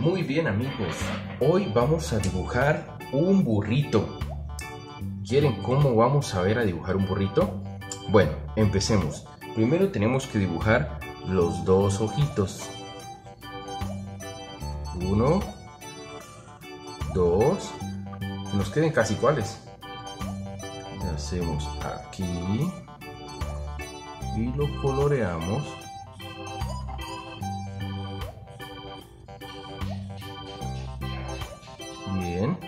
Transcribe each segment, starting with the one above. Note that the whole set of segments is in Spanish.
Muy bien amigos, hoy vamos a dibujar un burrito. ¿Quieren cómo vamos a ver a dibujar un burrito? Bueno, empecemos. Primero tenemos que dibujar los dos ojitos. Uno, dos, nos queden casi iguales. Hacemos aquí y lo coloreamos. Bien.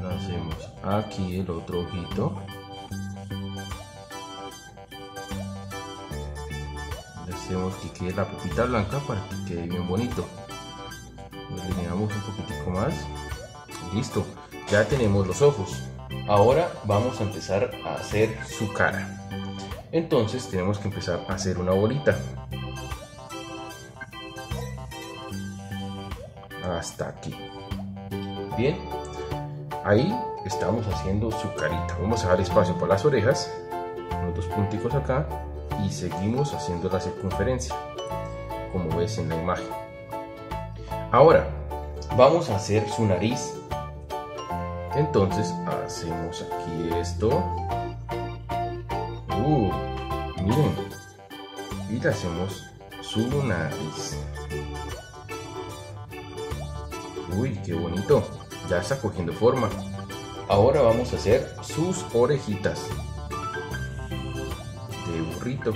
Lo hacemos aquí el otro ojito. Hacemos que quede la pupita blanca para que quede bien bonito. Delineamos un poquitico más. Listo. Ya tenemos los ojos. Ahora vamos a empezar a hacer su cara. Entonces tenemos que empezar a hacer una bolita. Hasta aquí. Bien, ahí estamos haciendo su carita. Vamos a dar espacio para las orejas, los dos punticos acá, y seguimos haciendo la circunferencia, como ves en la imagen. Ahora, vamos a hacer su nariz. Entonces, hacemos aquí esto. Uh, miren. Y le hacemos su nariz. Uy, qué bonito ya está cogiendo forma. Ahora vamos a hacer sus orejitas de burrito.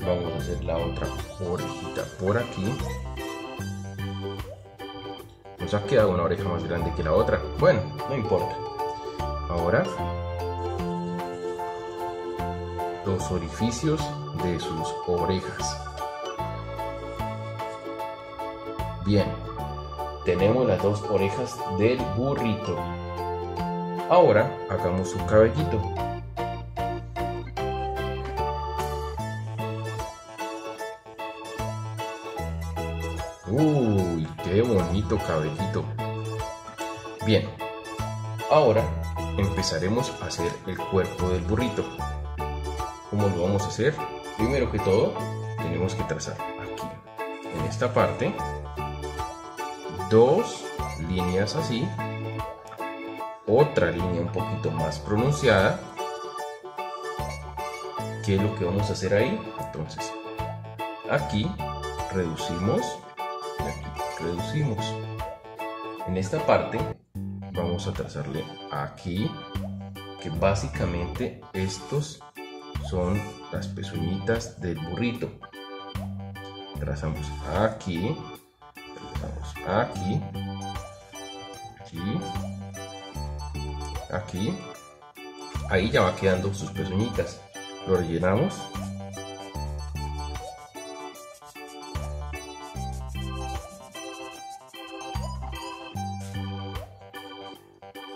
Vamos a hacer la otra orejita por aquí. Nos ha quedado una oreja más grande que la otra. Bueno, no importa. Ahora los orificios de sus orejas. Bien, tenemos las dos orejas del burrito. Ahora hagamos su cabellito. Bonito cabellito. Bien, ahora empezaremos a hacer el cuerpo del burrito. ¿Cómo lo vamos a hacer? Primero que todo, tenemos que trazar aquí, en esta parte, dos líneas así, otra línea un poquito más pronunciada, ¿qué es lo que vamos a hacer ahí? Entonces, aquí reducimos reducimos. En esta parte vamos a trazarle aquí, que básicamente estos son las pezuñitas del burrito. Trazamos aquí, aquí, aquí, aquí. Ahí ya va quedando sus pezuñitas. Lo rellenamos.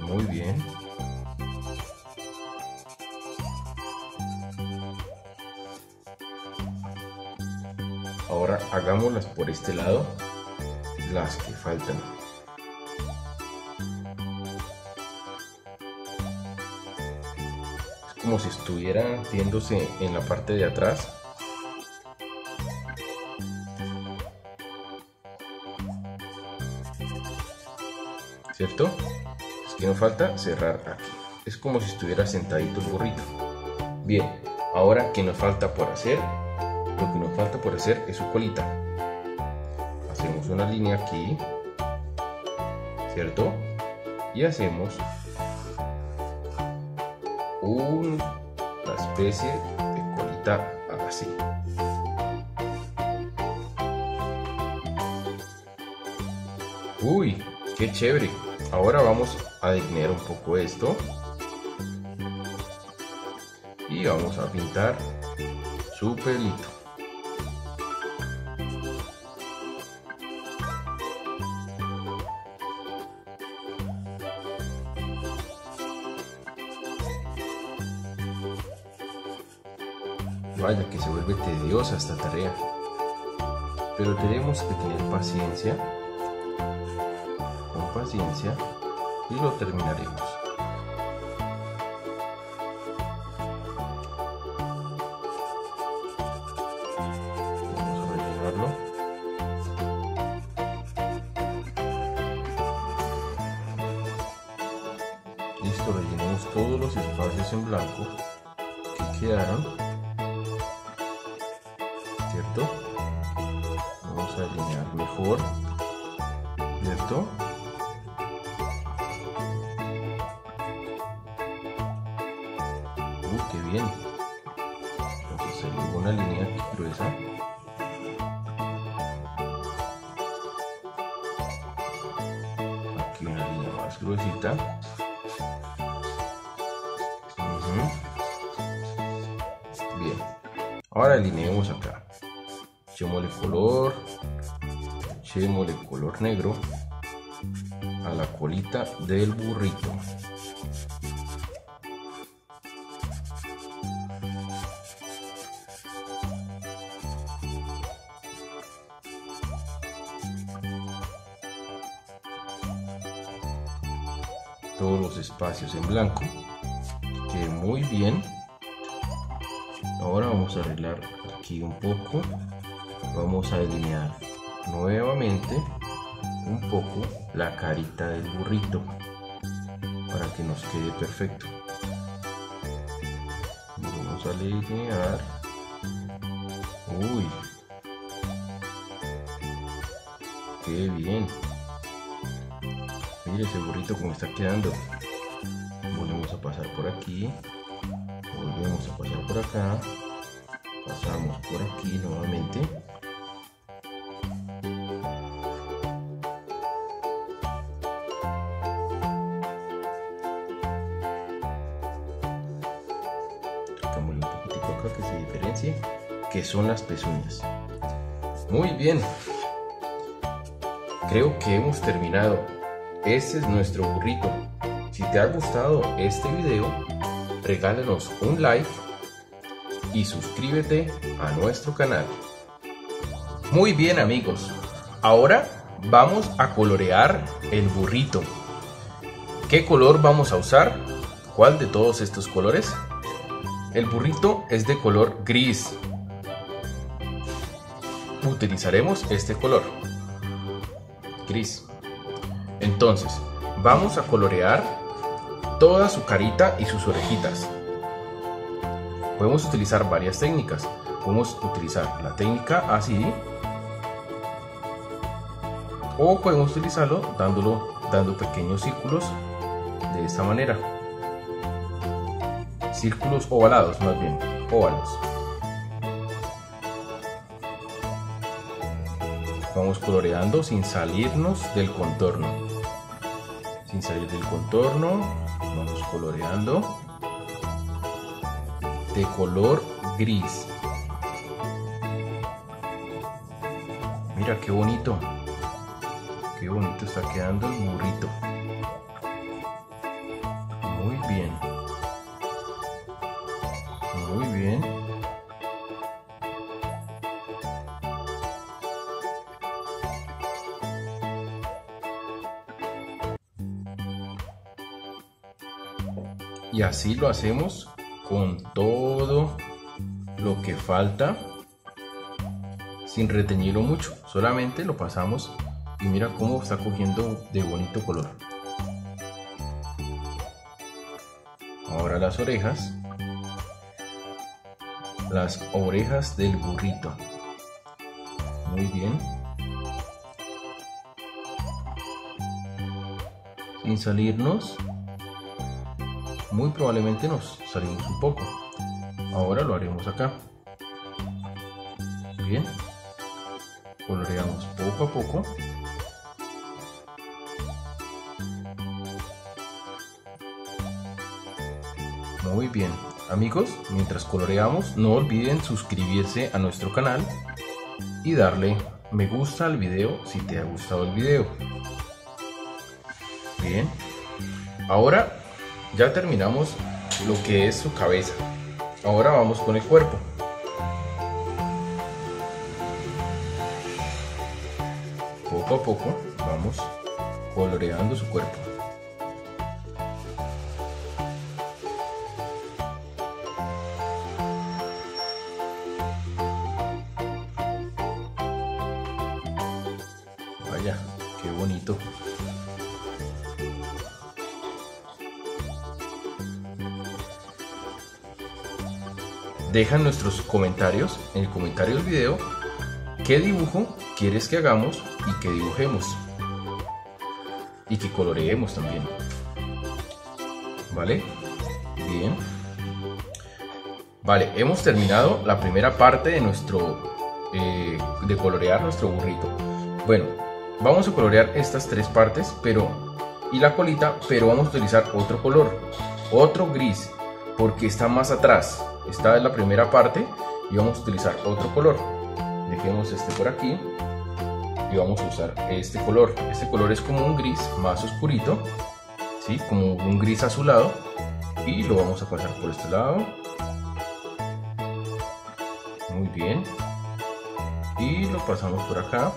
Muy bien. Ahora hagámoslas por este lado las que faltan. Es como si estuviera viéndose en la parte de atrás. ¿Cierto? Que nos falta cerrar aquí. Es como si estuviera sentadito el burrito. Bien, ahora ¿qué nos falta por hacer? Lo que nos falta por hacer es su colita hacemos una línea aquí, ¿cierto? Y hacemos una especie de colita así. Uy, qué chévere. Ahora vamos a delinear un poco esto. Y vamos a pintar su pelito. Vaya que se vuelve tediosa esta tarea. Pero tenemos que tener paciencia. Con paciencia y lo terminaremos. Vamos a rellenarlo. Listo, rellenamos todos los espacios en blanco que quedaron. ¿Cierto? Vamos a alinear mejor. ¿Cierto? Uh, qué bien. A hacer una línea gruesa. Aquí una línea más gruesita. Ujú. Bien. Ahora alineemos acá. Echémosle color. Echémosle color negro a la colita del burrito. Espacios en blanco. Que muy bien. Ahora vamos a arreglar aquí un poco. Vamos a delinear nuevamente un poco la carita del burrito. Para que nos quede perfecto. Vamos a delinear. Uy. Qué bien. Mire ese burrito como está quedando. Volvemos a pasar por aquí. Volvemos a pasar por acá. Pasamos por aquí nuevamente. Un poquitico acá que se diferencie. Que son las pezuñas. Muy bien. Creo que hemos terminado este es nuestro burrito. Si te ha gustado este video, regálanos un like y suscríbete a nuestro canal. Muy bien amigos, ahora vamos a colorear el burrito. ¿Qué color vamos a usar? ¿Cuál de todos estos colores? El burrito es de color gris. Utilizaremos este color. Gris. Entonces, vamos a colorear toda su carita y sus orejitas. Podemos utilizar varias técnicas. Podemos utilizar la técnica así. O podemos utilizarlo dándolo, dando pequeños círculos de esta manera. Círculos ovalados, más bien, óvalos. Vamos coloreando sin salirnos del contorno. Sin salir del contorno, vamos coloreando de color gris. Mira qué bonito. Qué bonito está quedando el burrito. Muy bien. Muy bien. Y así lo hacemos con todo lo que falta sin reteñirlo mucho solamente lo pasamos y mira cómo está cogiendo de bonito color. Ahora las orejas las orejas del burrito. Muy bien. Sin salirnos muy probablemente nos salimos un poco. Ahora lo haremos acá. Bien. Coloreamos poco a poco. Muy bien. Amigos, mientras coloreamos, no olviden suscribirse a nuestro canal y darle me gusta al video si te ha gustado el video. Bien. Ahora ya terminamos lo que es su cabeza. Ahora vamos con el cuerpo. Poco a poco vamos coloreando su cuerpo. Deja nuestros comentarios en el comentario del video qué dibujo quieres que hagamos y que dibujemos. Y que coloreemos también. ¿Vale? Bien. Vale, hemos terminado la primera parte de nuestro eh, de colorear nuestro burrito. Bueno, vamos a colorear estas tres partes, pero y la colita, pero vamos a utilizar otro color, otro gris, porque está más atrás. Esta es la primera parte y vamos a utilizar otro color. Dejemos este por aquí y vamos a usar este color. Este color es como un gris más oscurito, ¿sí? como un gris azulado y lo vamos a pasar por este lado. Muy bien. Y lo pasamos por acá.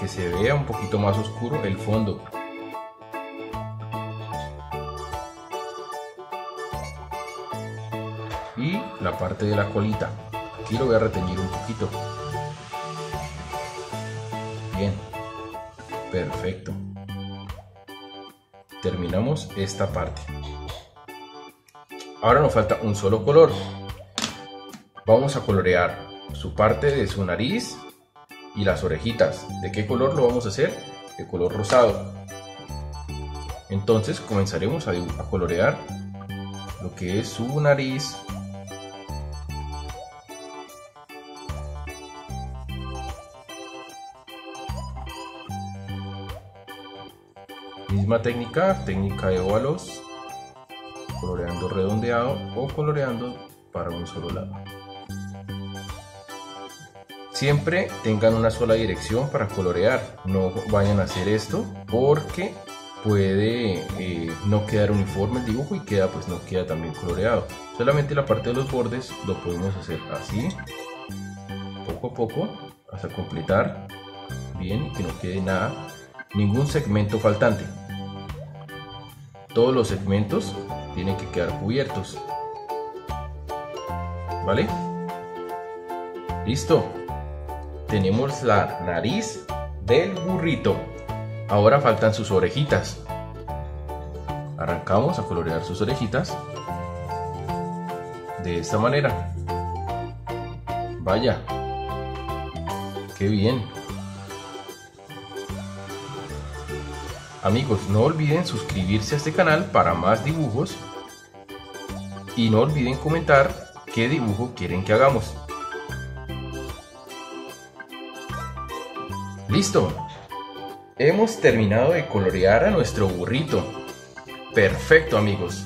Que se vea un poquito más oscuro el fondo. Y la parte de la colita. Aquí lo voy a reteñir un poquito. Bien. Perfecto. Terminamos esta parte. Ahora nos falta un solo color. Vamos a colorear su parte de su nariz y las orejitas. ¿De qué color lo vamos a hacer? De color rosado. Entonces comenzaremos a, colorear lo que es su nariz. Misma técnica, técnica de óvalos, coloreando redondeado o coloreando para un solo lado. Siempre tengan una sola dirección para colorear, no vayan a hacer esto porque puede eh, no quedar uniforme el dibujo y queda pues no queda también coloreado. Solamente la parte de los bordes lo podemos hacer así, poco a poco, hasta completar bien que no quede nada, ningún segmento faltante. Todos los segmentos tienen que quedar cubiertos. ¿Vale? Listo tenemos la nariz del burrito. Ahora faltan sus orejitas. Arrancamos a colorear sus orejitas. De esta manera. Vaya. Qué bien. Amigos, no olviden suscribirse a este canal para más dibujos. Y no olviden comentar qué dibujo quieren que hagamos. Listo. Hemos terminado de colorear a nuestro burrito. Perfecto amigos.